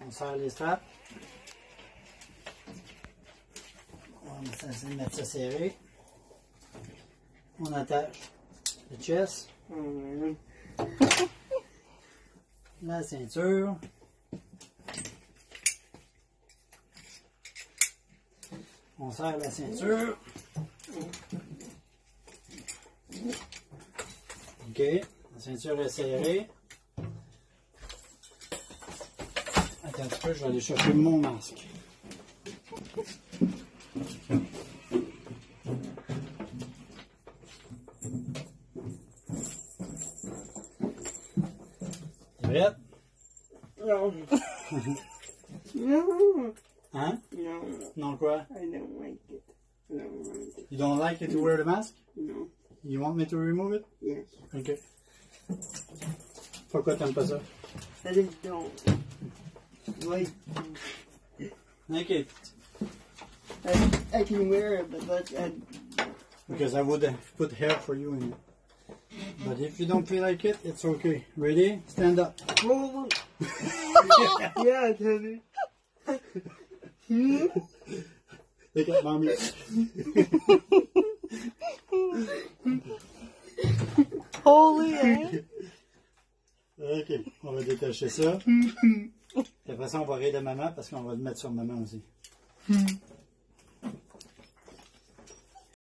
On serre les straps. On va essayer de mettre ça serré. On attache le chest, Mhm. la ceinture. On serre la ceinture. OK. La ceinture est serrée. Attends un petit peu, je vais aller chercher mon masque? T'es prête? No. no. Hein? No. Non quoi? I don't like it. I don't like it. You don't like it to wear the mask? No. You want me to remove it? Yes. OK. Pourquoi t'aimes pas ça? I just don't. Like, OK. I, I can wear it, but like, I, Because I would have put hair for you in it. But if you don't feel like it, it's okay. Ready? Stand up. oh, yeah, Teddy. Hmm? Look at mommy. Holy eh? OK. On va détacher ça. Puis après ça, on va rire de maman parce qu'on va le mettre sur maman aussi.